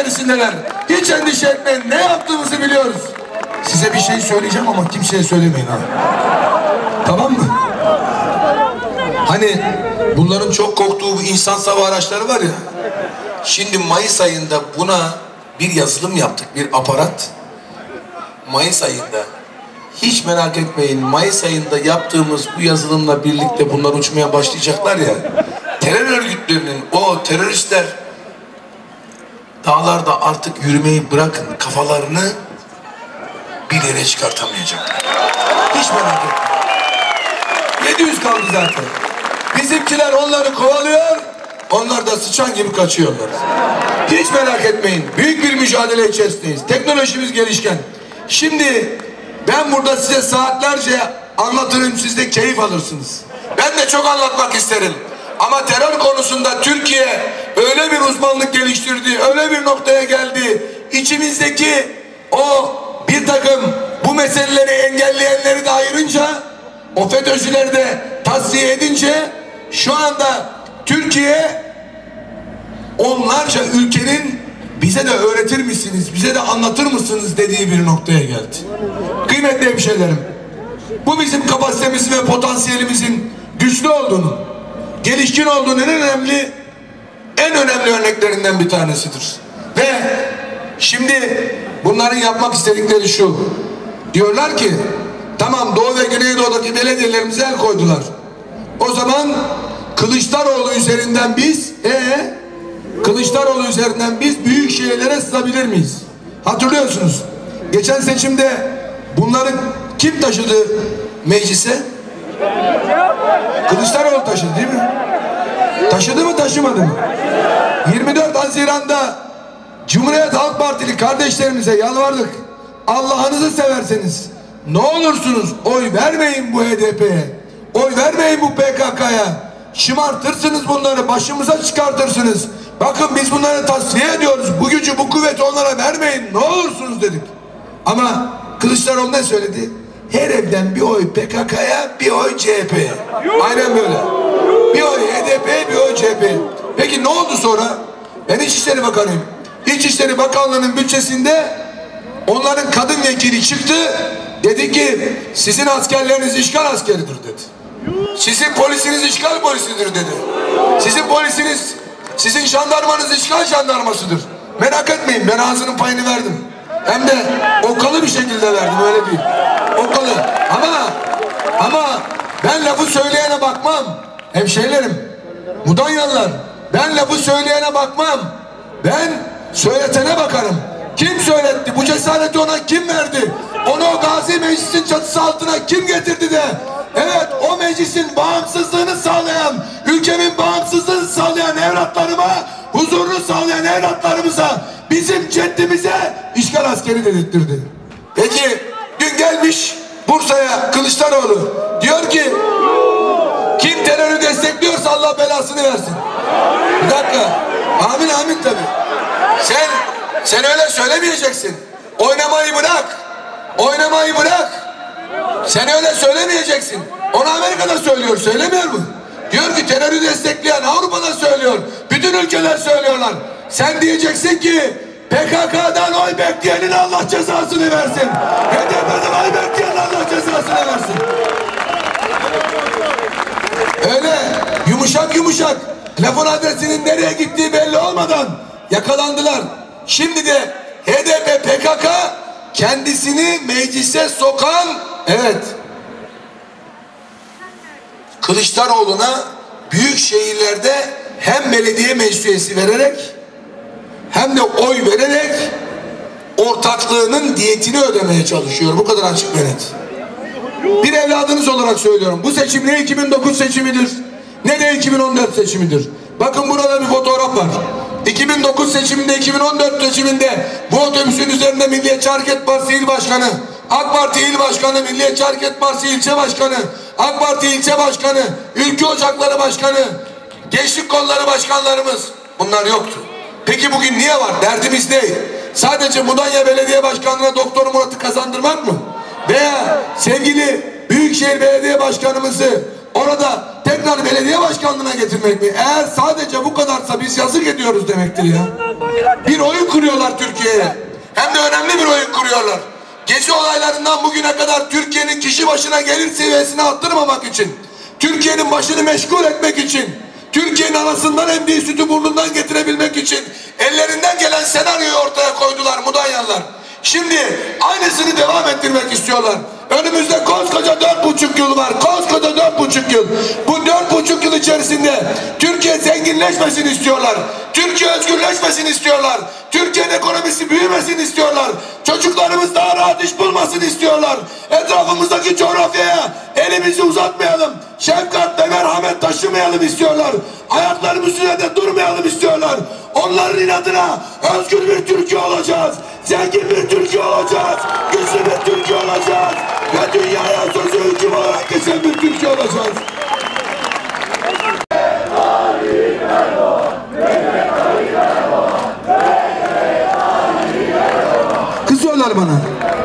içerisindeler. Hiç endişe etmeyin. Ne yaptığımızı biliyoruz. Size bir şey söyleyeceğim ama kimseye söylemeyin ha. Tamam mı? Hani bunların çok korktuğu bu insan sava araçları var ya. Şimdi Mayıs ayında buna bir yazılım yaptık, bir aparat. Mayıs ayında. Hiç merak etmeyin. Mayıs ayında yaptığımız bu yazılımla birlikte bunlar uçmaya başlayacaklar ya. Terör örgütlerinin o teröristler dağlarda artık yürümeyi bırakın kafalarını bir yere çıkartamayacaklar. Hiç merak etmeyin. 700 kaldı zaten. Bizimkiler onları kovalıyor. Onlar da sıçan gibi kaçıyorlar. Hiç merak etmeyin. Büyük bir mücadele içerisindeyiz. Teknolojimiz gelişken. Şimdi ben burada size saatlerce anlatırım. Siz de keyif alırsınız. Ben de çok anlatmak isterim. Ama terör konusunda Türkiye öyle bir uzmanlık geliştirdi, öyle bir noktaya geldi. İçimizdeki o bir takım bu meseleleri engelleyenleri de ayırınca, o FETÖ'cüleri de tasfiye edince şu anda Türkiye onlarca ülkenin bize de öğretir misiniz, bize de anlatır mısınız dediği bir noktaya geldi. Kıymetli hemşehrilerim, bu bizim kapasitemizin ve potansiyelimizin güçlü olduğunu, gelişkin olduğunu en önemli, en önemli örneklerinden bir tanesidir. Ve şimdi bunların yapmak istedikleri şu, diyorlar ki, tamam Doğu ve Güneydoğu'daki belediyelerimize el koydular. O zaman Kılıçdaroğlu üzerinden biz, ee, Kılıçdaroğlu üzerinden biz büyük şehirlere sızabilir miyiz? Hatırlıyorsunuz. Geçen seçimde bunları kim taşıdı meclise? Kılıçdaroğlu taşıdı değil mi? Taşıdı mı taşımadı mı? 24 Haziran'da Cumhuriyet Halk Partili kardeşlerimize yalvardık. Allah'ınızı severseniz ne olursunuz oy vermeyin bu HDP'ye. Oy vermeyin bu PKK'ya. Şımartırsınız bunları başımıza çıkartırsınız. Bakın biz bunları tasfiye ediyoruz. Bu gücü bu kuvveti onlara vermeyin. Ne olursunuz dedik. Ama Kılıçdaroğlu ne söyledi? Her evden bir oy PKK'ya bir oy CHP'ye. Aynen böyle. Bir oy HDP'ye bir oy CHP'ye. Peki ne oldu sonra? Ben İçişleri Bakanıyım. İçişleri Bakanlığı'nın bütçesinde onların kadın vekili çıktı. Dedi ki sizin askerleriniz işgal askeridir dedi. Sizin polisiniz işgal polisidir dedi. Sizin polisiniz, sizin jandarmanız işgal jandarmasıdır. Merak etmeyin ben ağzının payını verdim. Hem de okalı bir şekilde verdim öyle değil. Okalı. Ama ama ben lafı söyleyene bakmam. Hemşehrilerim, Mudanyalılar. Ben lafı söyleyene bakmam. Ben söyletene bakarım. Kim söyletti? Bu cesareti ona kim verdi? Onu o Gazi Meclis'in çatısı altına kim getirdi de? Evet o meclisin bağımsızlığını sağlayan, ülkemin bağımsızlığını sağlayan evlatlarıma, huzurunu sağlayan evlatlarımıza, bizim ceddimize işgal askeri dedirttirdi. Peki gelmiş Bursa'ya Kılıçdaroğlu diyor ki kim terörü destekliyorsa Allah belasını versin. Bir dakika. Amin amin tabi. Sen sen öyle söylemeyeceksin. Oynamayı bırak. Oynamayı bırak. Sen öyle söylemeyeceksin. Onu Amerika'da söylüyor, söylemiyor mu? Diyor ki terörü destekleyen Avrupa'da söylüyor. Bütün ülkeler söylüyorlar. Sen diyeceksin ki PKK'dan oy bekleyenin Allah cezasını versin. HDP'den oy bekleyenin Allah cezasını versin. Öyle yumuşak yumuşak telefon adresinin nereye gittiği belli olmadan yakalandılar. Şimdi de HDP PKK kendisini meclise sokan evet Kılıçdaroğlu'na büyük şehirlerde hem belediye meclis üyesi vererek hem de oy vererek ortaklığının diyetini ödemeye çalışıyor. Bu kadar açık ve net. Bir evladınız olarak söylüyorum. Bu seçim ne 2009 seçimidir ne de 2014 seçimidir. Bakın burada bir fotoğraf var. 2009 seçiminde 2014 seçiminde bu otobüsün üzerinde Milliyetçi Hareket Partisi İl Başkanı, AK Parti İl Başkanı, Milliyetçi Hareket Partisi İlçe Başkanı, AK Parti İlçe Başkanı, Ülke Ocakları Başkanı, Gençlik Kolları Başkanlarımız bunlar yoktu. Peki bugün niye var? Derdimiz ne? Sadece Mudanya Belediye Başkanı'na Doktor Murat'ı kazandırmak mı? Veya sevgili Büyükşehir Belediye Başkanımızı orada tek tekrar belediye başkanlığına getirmek mi? Eğer sadece bu kadarsa biz yazık ediyoruz demektir ya. Bir oyun kuruyorlar Türkiye'ye. Hem de önemli bir oyun kuruyorlar. Gezi olaylarından bugüne kadar Türkiye'nin kişi başına gelir seviyesini arttırmamak için, Türkiye'nin başını meşgul etmek için, Türkiye'nin arasından emdiği sütü burnundan getirebilmek için ellerinden gelen senaryoyu ortaya koydular Mudanyalılar. Şimdi aynısını devam ettirmek istiyorlar. Önümüzde koskoca dört buçuk yıl var. Koskoca dört buçuk yıl. Bu dört buçuk yıl içerisinde Türkiye zenginleşmesin istiyorlar. Türkiye özgürleşmesin istiyorlar. Türkiye'nin ekonomisi büyümesin istiyorlar. Çocuklarımız daha rahat iş bulmasın istiyorlar. Etrafımızdaki coğrafyaya elimizi uzatmayalım. Şefkat ve merhamet taşımayalım istiyorlar. Ayaklarımız üzerinde durmayalım istiyorlar. Onların inadına özgür bir Türkiye olacağız. Zengin bir Türkiye olacağız. Güçlü bir Türkiye olacağız. Ve dünyaya sözü hüküm olarak geçen bir Türkiye olacağız. Kızıyorlar bana.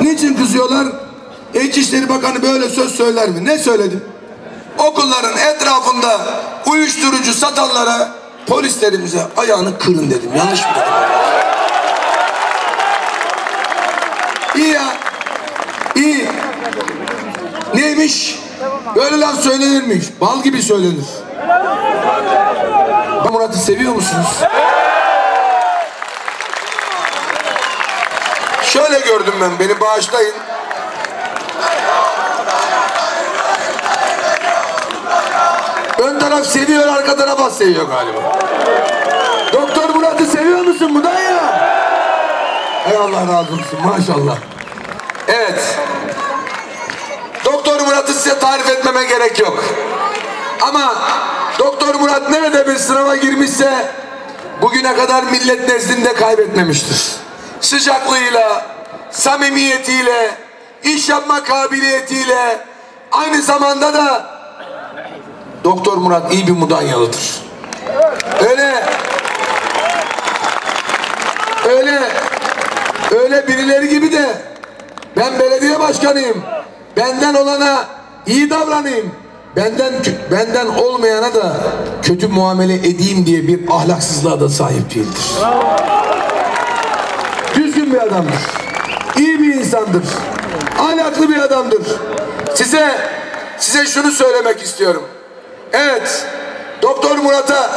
Niçin kızıyorlar? İçişleri Bakanı böyle söz söyler mi? Ne söyledi? Okulların etrafında uyuşturucu satanlara polislerimize ayağını kırın dedim. Yanlış mı dedim? İyi ya. İyi. Neymiş? Böyle laf söylenirmiş. Bal gibi söylenir. Murat'ı seviyor musunuz? Şöyle gördüm ben. Beni bağışlayın. Ön taraf seviyor, arka taraf seviyor galiba. Doktor Murat'ı seviyor musun Mudanya? Ey Allah razı olsun maşallah. Evet. Doktor Murat'ı size tarif etmeme gerek yok. Ama Doktor Murat nerede bir sınava girmişse bugüne kadar millet nezdinde kaybetmemiştir. Sıcaklığıyla, samimiyetiyle, iş yapma kabiliyetiyle aynı zamanda da Doktor Murat iyi bir Mudanyalıdır. Öyle öyle öyle birileri gibi de ben belediye başkanıyım. Benden olana iyi davranayım. Benden benden olmayana da kötü muamele edeyim diye bir ahlaksızlığa da sahip değildir. Düzgün bir adamdır. İyi bir insandır. Ahlaklı bir adamdır. Size size şunu söylemek istiyorum. Evet. Doktor Murat'a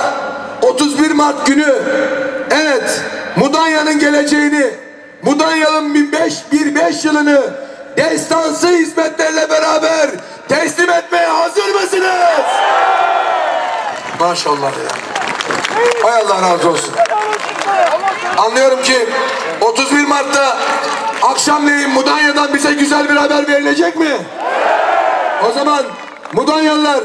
31 Mart günü evet Mudanya'nın geleceğini Mudanya'nın 15 bir beş yılını destansı hizmetlerle beraber teslim etmeye hazır mısınız? Maşallah ya. Hay Allah razı olsun. Anlıyorum ki 31 Mart'ta akşamleyin Mudanya'dan bize güzel bir haber verilecek mi? O zaman Mudanyalılar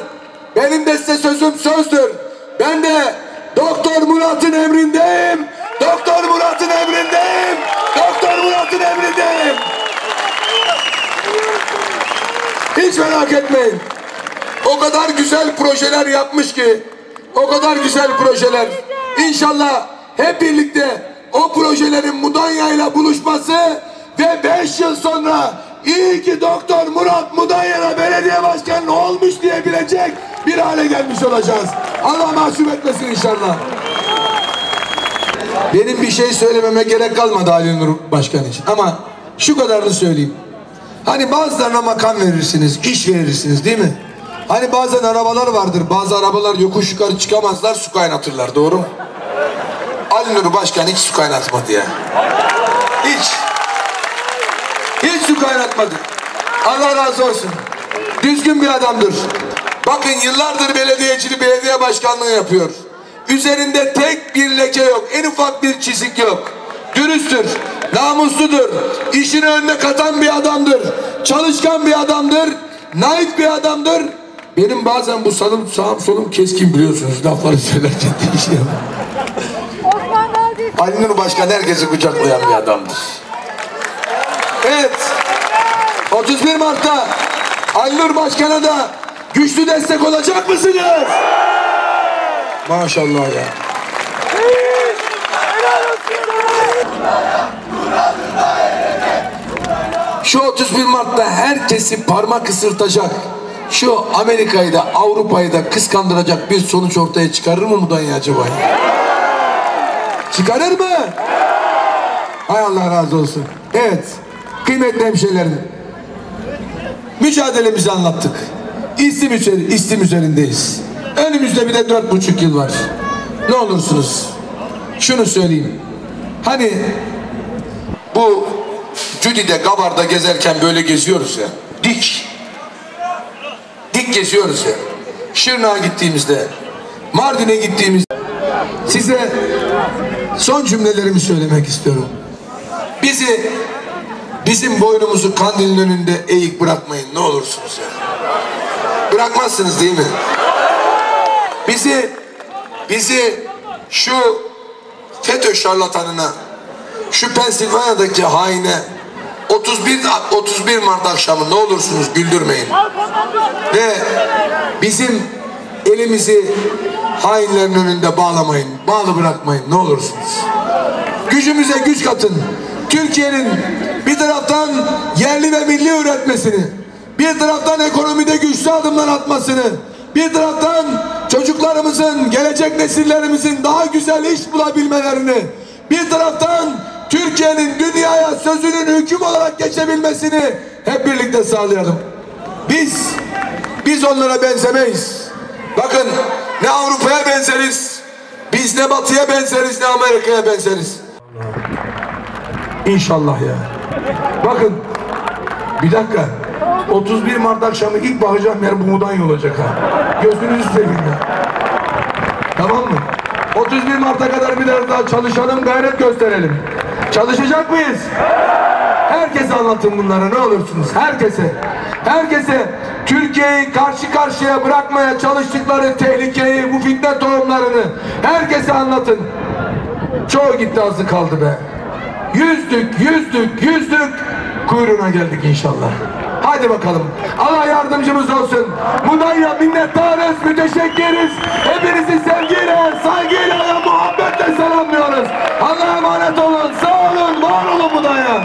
benim de size sözüm sözdür. Ben de Doktor Murat'ın emrindeyim. Doktor Murat'ın emrindeyim. Doktor Murat'ın emrindeyim. Hiç merak etmeyin. O kadar güzel projeler yapmış ki. O kadar güzel projeler. İnşallah hep birlikte o projelerin Mudanya ile buluşması ve 5 yıl sonra iyi ki Doktor Murat Mudanya'da belediye başkanı olmuş diyebilecek bir hale gelmiş olacağız. Allah mahcup etmesin inşallah. Benim bir şey söylememe gerek kalmadı Ali Nur Başkan için. Ama şu kadarını söyleyeyim. Hani bazılarına makam verirsiniz, iş verirsiniz değil mi? Hani bazen arabalar vardır. Bazı arabalar yokuş yukarı çıkamazlar, su kaynatırlar. Doğru mu? Ali Nur Başkan hiç su kaynatmadı ya. Hiç. Hiç su kaynatmadı. Allah razı olsun. Düzgün bir adamdır. Bakın yıllardır belediyeciliği, belediye başkanlığı yapıyor. Üzerinde tek bir leke yok. En ufak bir çizik yok. Dürüsttür, namusludur, işini önüne katan bir adamdır, çalışkan bir adamdır, naif bir adamdır. Benim bazen bu salım, sağım solum keskin biliyorsunuz lafları söylerken değişiyor. Ali Nur Başkan herkesi kucaklayan bir adamdır. Evet. 31 Mart'ta Ali Nur Başkan'a da güçlü destek olacak mısınız? Maşallah ya. Şu 31 Mart'ta herkesi parmak ısırtacak, şu Amerika'yı da Avrupa'yı da kıskandıracak bir sonuç ortaya çıkarır mı Mudanya acaba? Çıkarır mı? Hay Allah razı olsun. Evet. Kıymetli hemşehrilerim. Mücadelemizi anlattık. İstim, üzeri, istim üzerindeyiz. Önümüzde bir de dört buçuk yıl var. Ne olursunuz şunu söyleyeyim. Hani bu Cüdi'de Gabar'da gezerken böyle geziyoruz ya. Dik. Dik geziyoruz ya. Şırnak'a gittiğimizde, Mardin'e gittiğimizde size son cümlelerimi söylemek istiyorum. Bizi bizim boynumuzu kandilin önünde eğik bırakmayın ne olursunuz ya. Bırakmazsınız değil mi? Bizi bizi şu FETÖ şarlatanına şu Pensilvanya'daki haine 31 31 Mart akşamı ne olursunuz güldürmeyin. Ve bizim elimizi hainlerin önünde bağlamayın. Bağlı bırakmayın ne olursunuz. Gücümüze güç katın. Türkiye'nin bir taraftan yerli ve milli üretmesini, bir taraftan ekonomide güçlü adımlar atmasını, bir taraftan çocuklarımızın, gelecek nesillerimizin daha güzel iş bulabilmelerini, bir taraftan Türkiye'nin dünyaya sözünün hüküm olarak geçebilmesini hep birlikte sağlayalım. Biz, biz onlara benzemeyiz. Bakın ne Avrupa'ya benzeriz, biz ne Batı'ya benzeriz ne Amerika'ya benzeriz. İnşallah ya. Bakın bir dakika. 31 Mart akşamı ilk bakacağım yer bu Mudanya olacak ha. Gözünüzü seveyim ya. Tamam mı? 31 Mart'a kadar biraz daha çalışalım, gayret gösterelim. Çalışacak mıyız? Herkese anlatın bunları ne olursunuz. Herkese. Herkese Türkiye'yi karşı karşıya bırakmaya çalıştıkları tehlikeyi, bu fitne tohumlarını herkese anlatın. Çoğu gitti azı kaldı be. Yüzdük, yüzdük, yüzdük. Kuyruğuna geldik inşallah. Hadi bakalım. Allah yardımcımız olsun. Mudanya minnettarız, müteşekkiriz. Hepinizi sevgiyle, saygıyla ve muhabbetle selamlıyoruz. Allah'a emanet olun. Sağ olun, var olun Mudanya.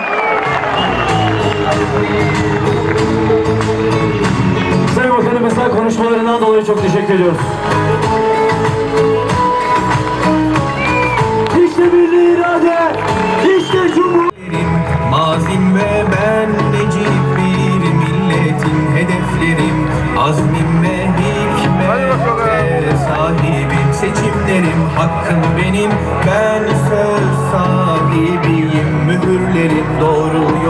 Sayın Bakanım mesela konuşmalarından dolayı çok teşekkür ediyoruz. İşte milli irade, işte cumhur... Mazim ve ben Seçimlerim hakkım benim. Ben söz sahibiyim Mühürlerim doğru yol